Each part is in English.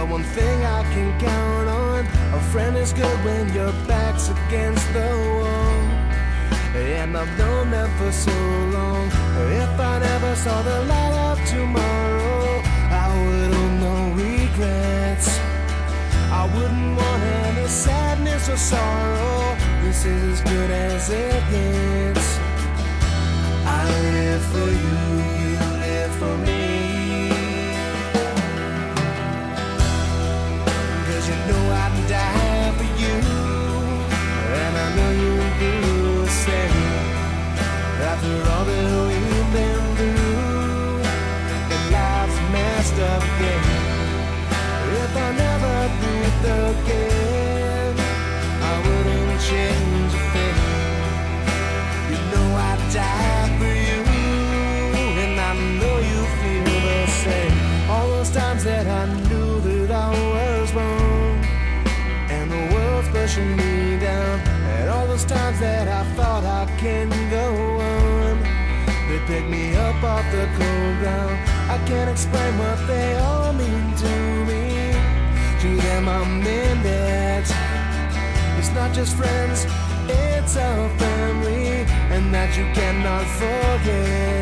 one thing I can count on. A friend is good when your back's against the wall. And I've known them for so long. If I never saw the light of tomorrow, I would hold no regrets. I wouldn't want any sadness or sorrow. This is as good as it gets. Cause you know I'd die for you. And I know you'll do the same. After all that pushing me down, all those times that I thought I can go on, they pick me up off the cold ground. I can't explain what they all mean to me. To them, I'm in it. It's not just friends, it's a family, and that you cannot forget.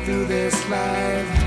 through this life